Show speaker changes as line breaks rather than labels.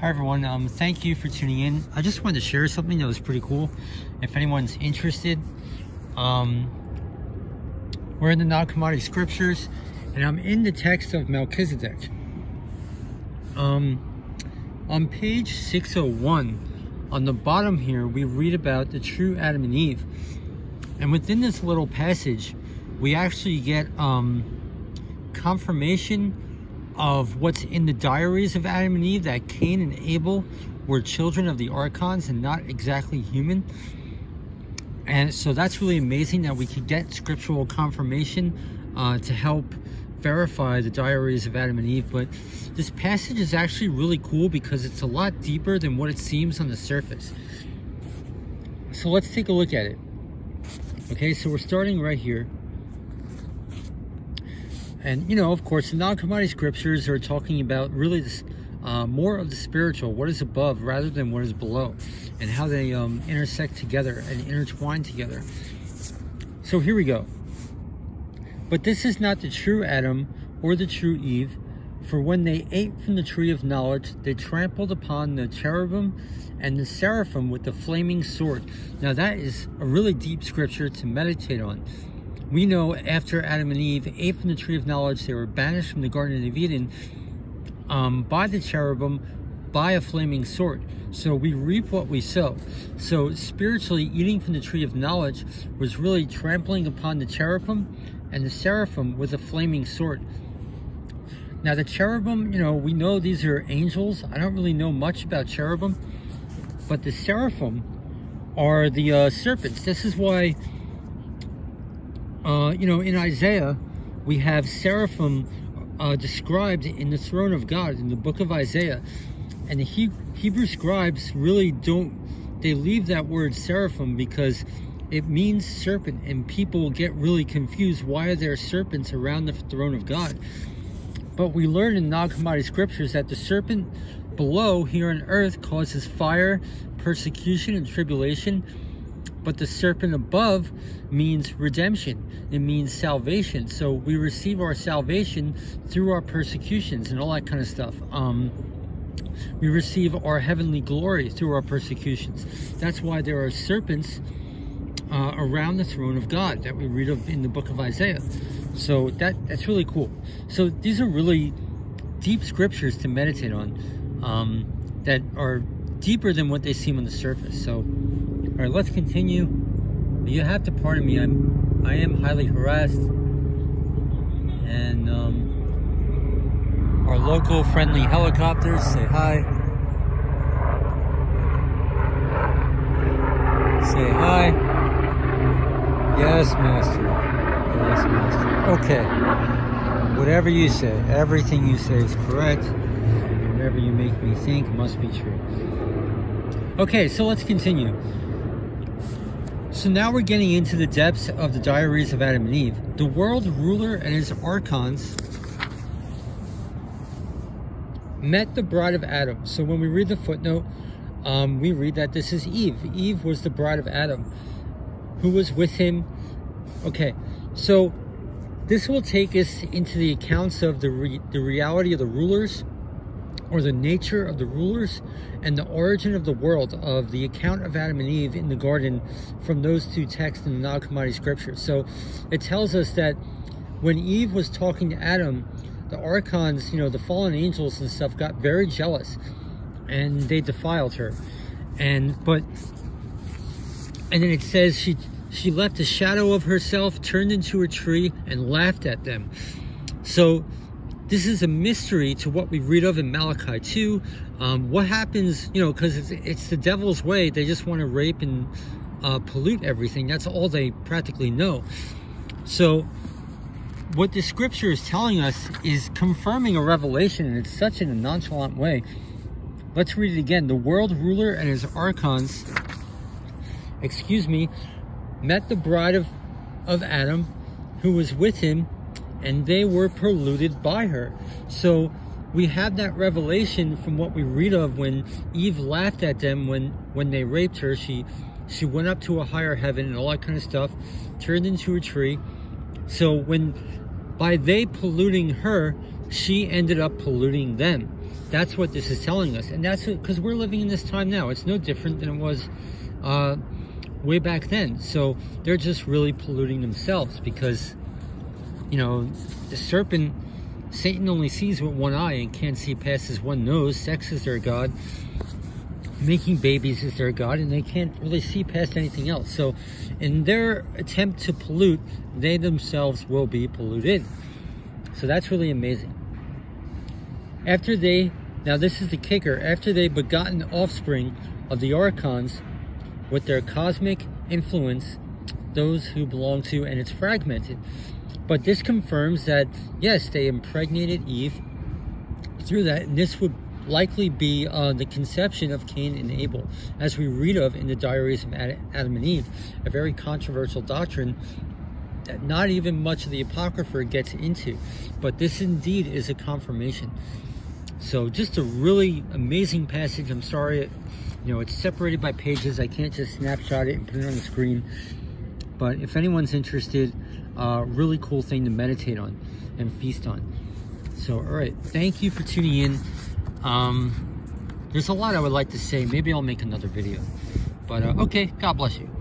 Hi everyone, um, thank you for tuning in. I just wanted to share something that was pretty cool. If anyone's interested, um, we're in the Nag scriptures and I'm in the text of Melchizedek. Um, on page 601, on the bottom here, we read about the true Adam and Eve. And within this little passage, we actually get um, confirmation of what's in the diaries of Adam and Eve that Cain and Abel were children of the archons and not exactly human. And so that's really amazing that we could get scriptural confirmation uh, to help verify the diaries of Adam and Eve. But this passage is actually really cool because it's a lot deeper than what it seems on the surface. So let's take a look at it. Okay, so we're starting right here. And, you know, of course, the Nag Hammadi scriptures are talking about really this, uh, more of the spiritual, what is above rather than what is below, and how they um, intersect together and intertwine together. So here we go. But this is not the true Adam or the true Eve, for when they ate from the tree of knowledge, they trampled upon the cherubim and the seraphim with the flaming sword. Now that is a really deep scripture to meditate on we know after Adam and Eve ate from the tree of knowledge, they were banished from the Garden of Eden um, by the cherubim by a flaming sword. So we reap what we sow. So spiritually, eating from the tree of knowledge was really trampling upon the cherubim and the seraphim with a flaming sword. Now the cherubim, you know, we know these are angels. I don't really know much about cherubim, but the seraphim are the uh, serpents. This is why uh, you know, in Isaiah, we have seraphim uh, described in the throne of God in the book of Isaiah. And the he Hebrew scribes really don't, they leave that word seraphim because it means serpent and people get really confused. Why are there serpents around the throne of God? But we learn in Nag Hammadi scriptures that the serpent below here on earth causes fire, persecution, and tribulation but the serpent above means redemption. It means salvation. So we receive our salvation through our persecutions and all that kind of stuff. Um, we receive our heavenly glory through our persecutions. That's why there are serpents uh, around the throne of God that we read of in the book of Isaiah. So that that's really cool. So these are really deep scriptures to meditate on um, that are deeper than what they seem on the surface. So all right, let's continue. You have to pardon me. I'm I am highly harassed, and um, our local friendly helicopters say hi. Say hi. Yes, master. Yes, master. Okay. Whatever you say, everything you say is correct. Whatever you make me think must be true. Okay, so let's continue. So now we're getting into the depths of the diaries of Adam and Eve. The world ruler and his archons met the bride of Adam. So when we read the footnote, um, we read that this is Eve. Eve was the bride of Adam who was with him. Okay, so this will take us into the accounts of the, re the reality of the rulers or the nature of the rulers and the origin of the world of the account of Adam and Eve in the garden from those two texts in the Nag Hammadi scriptures. So it tells us that when Eve was talking to Adam, the archons, you know, the fallen angels and stuff got very jealous and they defiled her. And, but, and then it says she, she left a shadow of herself, turned into a tree and laughed at them. So this is a mystery to what we read of in Malachi 2. Um, what happens, you know, because it's, it's the devil's way. They just want to rape and uh, pollute everything. That's all they practically know. So what the scripture is telling us is confirming a revelation, and it's such in a nonchalant way. Let's read it again. The world ruler and his archons, excuse me, met the bride of, of Adam, who was with him and they were polluted by her. So we have that revelation from what we read of when Eve laughed at them when, when they raped her. She, she went up to a higher heaven and all that kind of stuff, turned into a tree. So when, by they polluting her, she ended up polluting them. That's what this is telling us. And that's because we're living in this time now. It's no different than it was uh, way back then. So they're just really polluting themselves because, you know, the serpent, Satan only sees with one eye and can't see past his one nose. Sex is their God. Making babies is their God, and they can't really see past anything else. So, in their attempt to pollute, they themselves will be polluted. So, that's really amazing. After they, now this is the kicker, after they begotten offspring of the archons with their cosmic influence, those who belong to, and it's fragmented. But this confirms that, yes, they impregnated Eve through that, and this would likely be uh, the conception of Cain and Abel, as we read of in the diaries of Adam and Eve, a very controversial doctrine that not even much of the Apocrypha gets into. But this indeed is a confirmation. So just a really amazing passage. I'm sorry, you know, it's separated by pages. I can't just snapshot it and put it on the screen. But if anyone's interested, uh, really cool thing to meditate on and feast on. So, all right, thank you for tuning in. Um, there's a lot I would like to say. Maybe I'll make another video. But, uh, okay, God bless you.